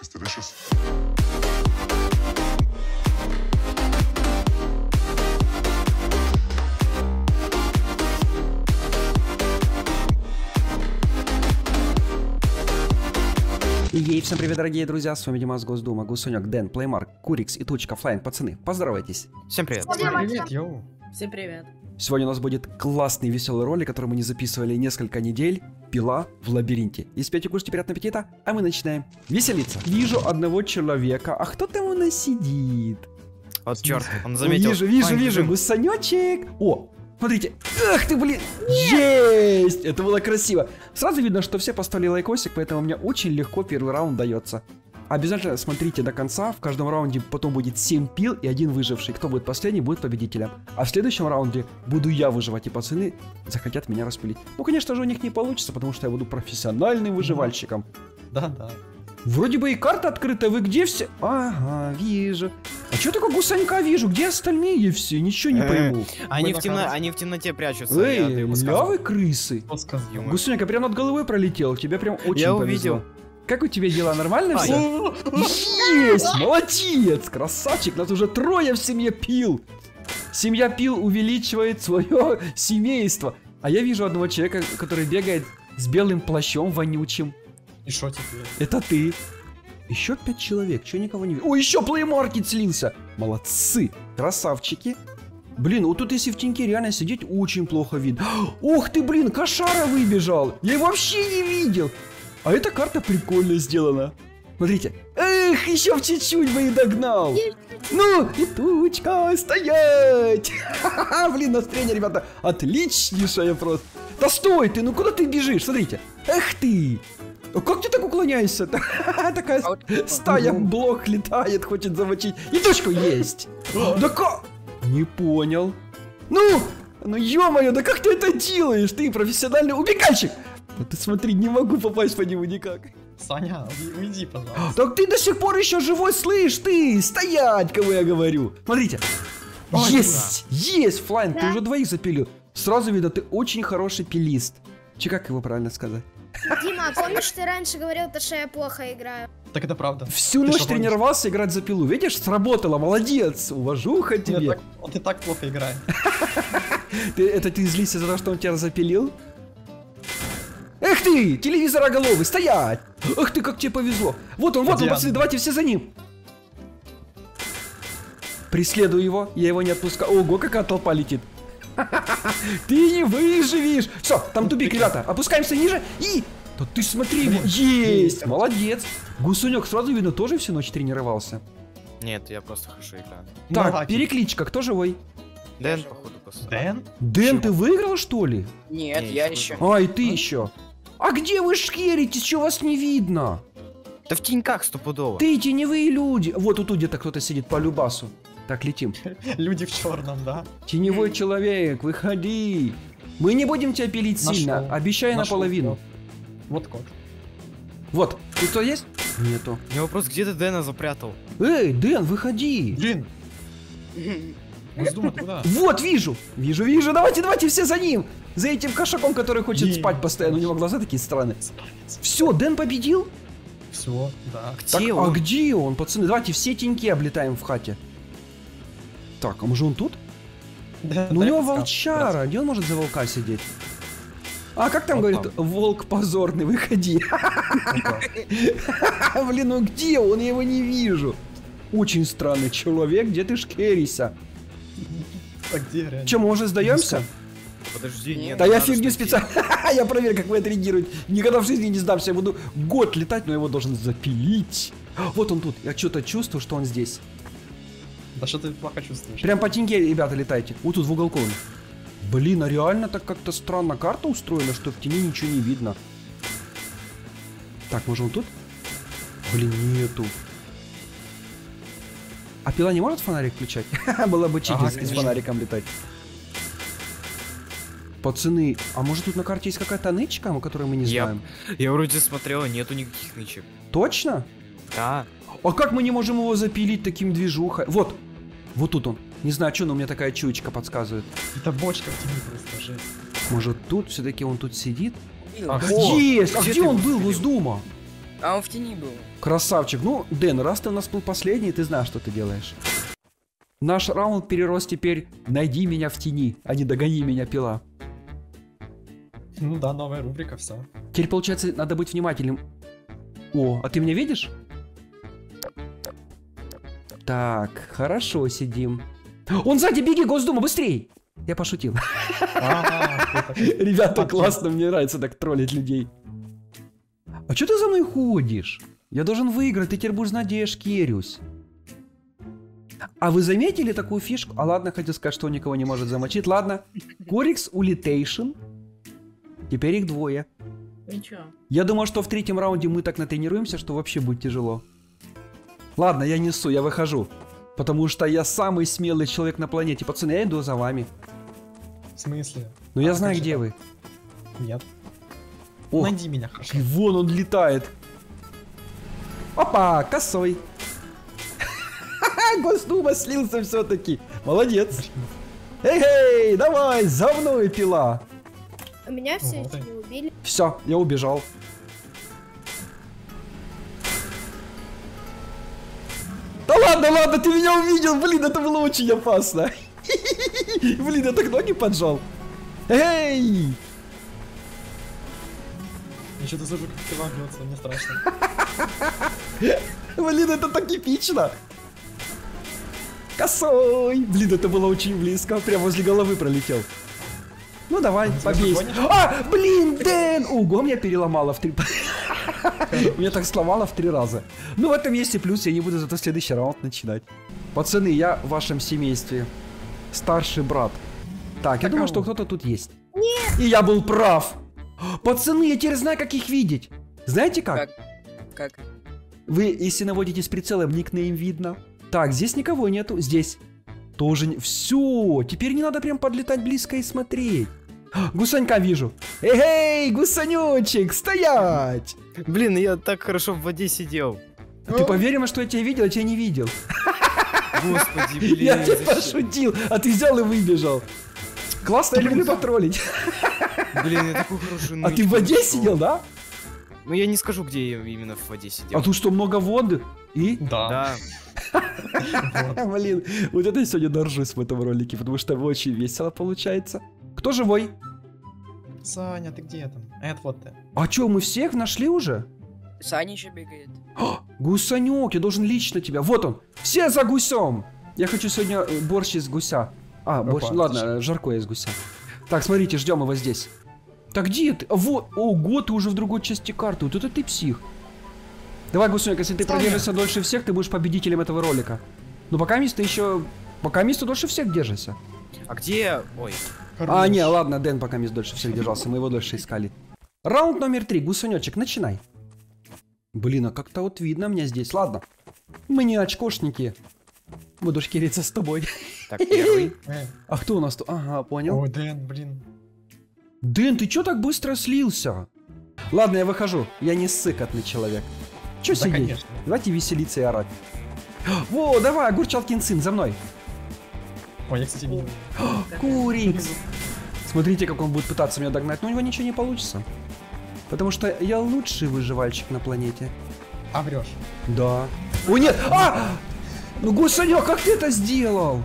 It's delicious. Эй, всем привет, дорогие друзья, с вами Димас Госдума, Гусунек, Дэн, Плеймарк, Курикс и Тучка Флайн. Пацаны, поздоровайтесь. Всем привет. Привет, йоу. Всем привет. Сегодня у нас будет классный веселый ролик, который мы не записывали несколько недель. Пила в лабиринте. Из пяти кушайте приятного аппетита, а мы начинаем веселиться. Вижу одного человека, а кто там у нас сидит? Вот черт, он заметил. Вижу, вижу, Ой, вижу, гусанечек. О, смотрите. Ах ты, блин. Есть! Это было красиво. Сразу видно, что все поставили лайкосик, поэтому мне очень легко первый раунд дается. Обязательно смотрите до конца. В каждом раунде потом будет 7 пил и один выживший. Кто будет последний, будет победителем. А в следующем раунде буду я выживать, и пацаны захотят меня распылить. Ну, конечно же, у них не получится, потому что я буду профессиональным выживальщиком. Да, да. Вроде бы и карта открыта, вы где все? Ага, вижу. А что только гусанька вижу? Где остальные все? Ничего не Э, пойму. Они в, темно... они в темноте прячутся. Эй, лявы крысы. Гусеняка прям над головой пролетел, тебе прям очень Я повезло. увидел. Как у тебя дела, нормально Ай. все? Есть, молодец, красавчик, нас уже трое в семье пил. Семья пил увеличивает свое семейство. А я вижу одного человека, который бегает с белым плащом вонючим. И что теперь? Это ты. Еще пять человек, что никого не вижу. О, еще плеймаркет слился. Молодцы, красавчики. Блин, вот тут если в теньке реально сидеть очень плохо видно. Ух ты, блин, кошара выбежал. Я его вообще не видел. А эта карта прикольно сделана. Смотрите. Эх, еще чуть-чуть бы и догнал. Ну, и тучка, стоять. Блин, настроение, ребята, отличнейшее просто. Да стой ты, ну куда ты бежишь? Смотрите. Эх ты. А как ты так уклоняешься-то? Такая стая блок летает, хочет замочить. И точку есть. Да как? Не понял. Ну, ну ё-моё, да как ты это делаешь? Ты профессиональный убегальщик. Да ты смотри, не могу попасть по нему никак. Саня, уй- уйди, пожалуйста. Так ты до сих пор еще живой, слышь ты! Стоять, кого я говорю! Смотрите! Ой, есть! Есть, Флайн, ты уже двоих запилил. Сразу видно, ты очень хороший пилист. Че, как его правильно сказать? Дима, а помнишь, ты раньше говорил, то, что я плохо играю? Так это правда. Всю Ты ночь что, гонишь? тренировался играть за пилу. Видишь, сработало, молодец! Уважуха тебе. так- Он и так плохо играет. Ты, это ты злишься за то, что он тебя запилил? Эх ты, телевизороголовый, стоять! Ах ты, как тебе повезло! Вот он, вот он, Где пацаны, он? давайте все за ним! Преследую его, я его не отпускаю. Ого, какая толпа летит! Ты не выживешь! Все, там тупик, ребята, опускаемся ниже и... Да ты смотри, есть! Молодец! Гусунек сразу видно тоже всю ночь тренировался. Нет, я просто хорошо играю. Так, перекличка, кто живой? Дэн, походу. Дэн? Дэн, ты выиграл, что ли? Нет, Не, я еще еще. А, и ты еще. А где вы шкеритесь? Чего вас не видно? Да в теньках стопудово. Ты теневые люди. Вот тут где-то кто-то сидит по любасу. Так, летим. Люди в черном, да? Теневой человек, выходи. Мы не будем тебя пилить Нашел. сильно. Обещаю Нашел наполовину. Вот код. Вот. Тут кто есть? Нету. У меня вопрос, где ты Дэна запрятал? Эй, Дэн, выходи. Блин, ты куда? Вот, вижу. Вижу, вижу. Давайте, давайте все за ним. За этим кошаком, который хочет спать постоянно. У него глаза такие странные. Все, Дэн победил? Все, да. Так, Где а он? где он, пацаны? Давайте все теньки облетаем в хате. Так, а может он тут? Да, Ну у него волчара, где он может за волка сидеть? А как там Вот говорит, волк позорный, выходи. Блин, ну где он? Я его не вижу. Очень странный человек, где ты шкерися? А где реально? Че, мы уже сдаемся? Подожди, нет. Да я надо фигню специально. Я проверю, как вы отреагируете. Никогда в жизни не сдамся. Я буду год летать, но его должен запилить. Вот он тут. Я что-то чувствую, что он здесь. Да что ты плохо чувствуешь? Прям по теньке, ребята, летайте. Вот тут в уголку. он. Блин, а реально так как-то странно карта устроена, что в тени ничего не видно. Так, может он тут? Блин, нету. А пила не может фонарик включать? Было бы читерски с фонариком летать. Пацаны, а может тут на карте есть какая-то нычка, о которой мы не Я- знаем? Я вроде смотрел, нету никаких нычек. Точно? Да. А как мы не можем его запилить таким движухой? Вот, вот тут он. Не знаю, что, но у меня такая чуечка подсказывает. Это бочка в тени просто жесть. Может тут все-таки он тут сидит? Ах, Есть! А где он был? Госдума? А он в тени был. Красавчик. Ну, Дэн, раз ты у нас был последний, ты знаешь, что ты делаешь. Наш раунд перерос теперь «Найди меня в тени», а не «Догони меня, пила». Ну да, новая рубрика, все. Теперь, получается, надо быть внимательным. О, а ты меня видишь? Так, хорошо сидим. Он сзади, беги, Госдума, быстрей! Я пошутил. Ребята, классно, мне нравится так троллить людей. А что ты за мной ходишь? Я должен выиграть, ты теперь будешь знать, где я шкерюсь. А вы заметили такую фишку? А ладно, хотел сказать, что он никого не может замочить. Ладно. Корикс улитейшн. Теперь их двое. Ничего. Я думал, что в третьем раунде мы так натренируемся, что вообще будет тяжело. Ладно, я несу, я выхожу. Потому что я самый смелый человек на планете. Пацаны, я иду за вами. В смысле? Я А, знаю, как же где так? вы. Нет. О, Найди меня, хорошо. и вон он летает. Опа, косой. Госдума слился все-таки. Молодец. Эй, давай, за мной, пила. А меня все и- не убили. Все, я убежал. Да ладно, ладно, ты меня увидел, блин, это было очень опасно. Блин, я так ноги поджал. Эй! Еще ты слышу, как ты вагнется, мне страшно. Блин, это так эпично. Косой! Блин, это было очень близко, прямо возле головы пролетел. Ну давай, побейся. А, блин, Дэн! Ого, меня переломало в три... Меня так сломало в три раза. Ну, в этом есть и плюс, я не буду зато следующий раунд начинать. Пацаны, я в вашем семействе. Старший брат. Так, я А думаю, что кого? кто-то тут есть. Нет! И я был прав. Пацаны, я теперь знаю, как их видеть. Знаете как? Как? Как? Вы, если наводите с прицелом, никнейм видно. Так, здесь никого нету. Здесь тоже не... Все, теперь не надо прям подлетать близко и смотреть. Гусанька вижу. Эй, гусанечек, стоять! Блин, я так хорошо в воде сидел. А ты поверил, что я тебя видел, а тебя не видел? Господи, блин. я зачем? пошутил, а ты взял и выбежал. Классно, я люблю потроллить. Блин, я такой хороший А ты в воде сидел, да? Ну я не скажу, где я именно в воде сидел. А тут что, много воды? И? Да. Блин, вот это я сегодня доржусь в этом ролике, потому что очень весело получается. Кто живой? Саня, ты где там? А это вот ты. А чё, мы всех нашли уже? Саня еще бегает. Гусанек, я должен лично тебя. Вот он. Все за гусем. Я хочу сегодня э, борщ из гуся. А, борщ, Опа, ладно, отлично. э, жаркое из гуся. Так, смотрите, ждем его здесь. Так где ты? А, Вот, ого, ты уже в другой части карты. Вот это ты псих. Давай, Гусанек, если ты Саня. продержишься дольше всех, ты будешь победителем этого ролика. Ну, пока место еще... Пока место дольше всех держишься. А где... Ой. А, Хорош. не, ладно, Дэн пока мест дольше всех держался, мы его дольше искали. Раунд номер три, гусанечек, начинай. Блин, а как-то вот видно мне здесь, ладно. Мы не очкошники. Буду шкериться с тобой. Так, первый. А кто у нас тут? Ага, понял. О, Дэн, блин. Дэн, ты чё так быстро слился? Ладно, я выхожу. Я не ссыкотный человек. Чё Да, сидеть? конечно. Давайте веселиться и орать. Во, давай, Огурчалкин сын, за мной. Ой, я, кстати. Курикс. Смотрите, как он будет пытаться меня догнать, но у него ничего не получится. Потому что я лучший выживальщик на планете. А врешь. Да. О, нет! А! Ну, гусанек, как ты это сделал?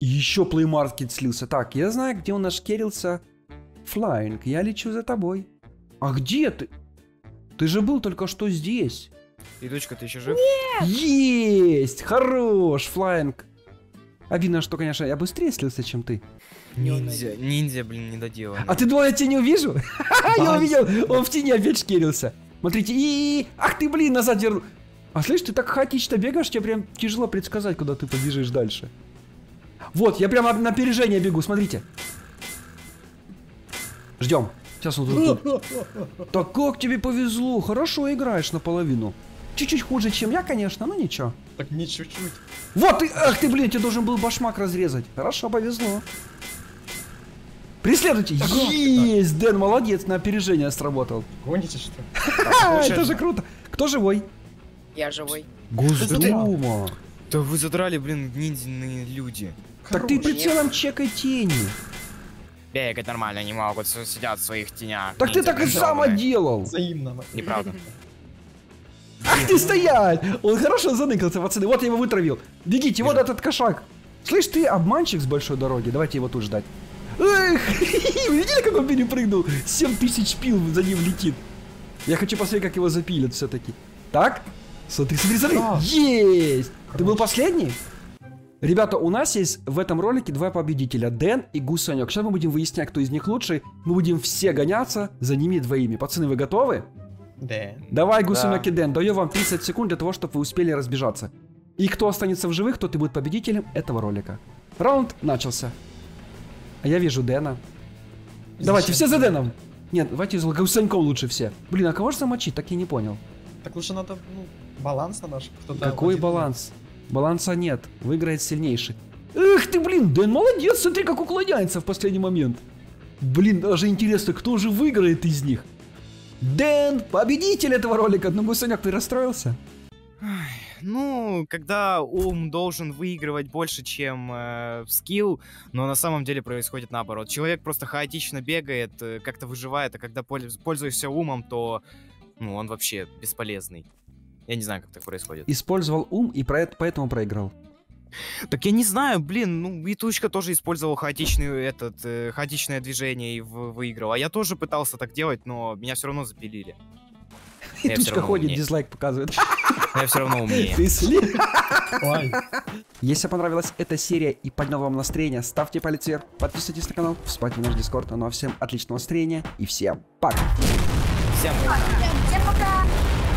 Еще плеймаркет слился. Так, я знаю, где он нашкерился. Флайнг, я лечу за тобой. А где ты? Ты же был только что здесь. И дочка, ты еще жив? Есть! Хорош, Флайнг. Обидно, что, конечно, я быстрее слился, чем ты. Ниндзя. Ниндзя, блин, недоделанный. А ты думал, я тебя не увижу? Я увидел, он в тени опять шкерился. Смотрите, и Ах ты, блин, назад верну. А слышь, ты так хаотично бегаешь, тебе прям тяжело предсказать, куда ты побежишь дальше. Вот, я прямо на опережение бегу, смотрите. Ждем. Сейчас он тут. тут. Так как тебе повезло, хорошо играешь наполовину. Чуть-чуть хуже, чем я, конечно, но ничего. Так не чуть-чуть. Вот ты, ах ты, блин, тебе должен был башмак разрезать. Хорошо, повезло. Преследуйте. Есть, Дэн, молодец, на опережение сработал. Гоните, что ли? Это же круто. Кто живой? Я живой. Госдума. Да вы задрали, блин, ниндзяные люди. Так ты прицелом чекай тени. Бегать нормально не могут, сидят в своих тенях. Так ты так и сам делал. Взаимно. Неправда. Ах ты стоять! Он хорошо заныкался, пацаны. Вот я его вытравил. Бегите, вот этот кошак. Слышь, ты обманщик с большой дороги. Давайте его тут ждать. Эх, вы видели, как он перепрыгнул? 7 тысяч пил за ним летит. Я хочу посмотреть, как его запилят все-таки. Так? Смотри, смотри, смотри. Есть! Ты был последний? Ребята, у нас есть в этом ролике два победителя, Дэн и Гусанек. Сейчас мы будем выяснять, кто из них лучший. Мы будем все гоняться за ними двоими. Пацаны, вы готовы? Да. Давай, Гусанек и Дэн, даю вам 30 секунд для того, чтобы вы успели разбежаться. И кто останется в живых, тот и будет победителем этого ролика. Раунд начался. А я вижу Дэна. Давайте, все за Дэном. Нет, давайте за Гусаньком лучше все. Блин, а кого же замочить, так я не понял. Так лучше надо, ну, баланс на наш. Какой один- баланс? Баланса нет, выиграет сильнейший. Эх ты, блин, Дэн молодец, смотри, как уклоняется в последний момент. Блин, даже интересно, кто же выиграет из них? Дэн, победитель этого ролика. Ну, Гусаняк, ты расстроился? Ну, когда ум должен выигрывать больше, чем э, скилл, но на самом деле происходит наоборот. Человек просто хаотично бегает, э, как-то выживает, а когда польз- пользуешься умом, то ну, он вообще бесполезный. Я не знаю, как так происходит. Использовал ум и про это, поэтому проиграл. Так я не знаю, блин, ну и Тучка тоже использовал хаотичный этот, э, хаотичное движение и в- выиграл. А я тоже пытался так делать, но меня все равно запилили. И Я Тучка ходит, умнее. дизлайк показывает. Я все равно умнее. Ты. Ой, Если понравилась эта серия и поднял вам настроение, ставьте палец вверх, подписывайтесь на канал, вступайте в наш дискорд. Ну а всем отличного настроения и всем пока. Всем пока. Всем пока.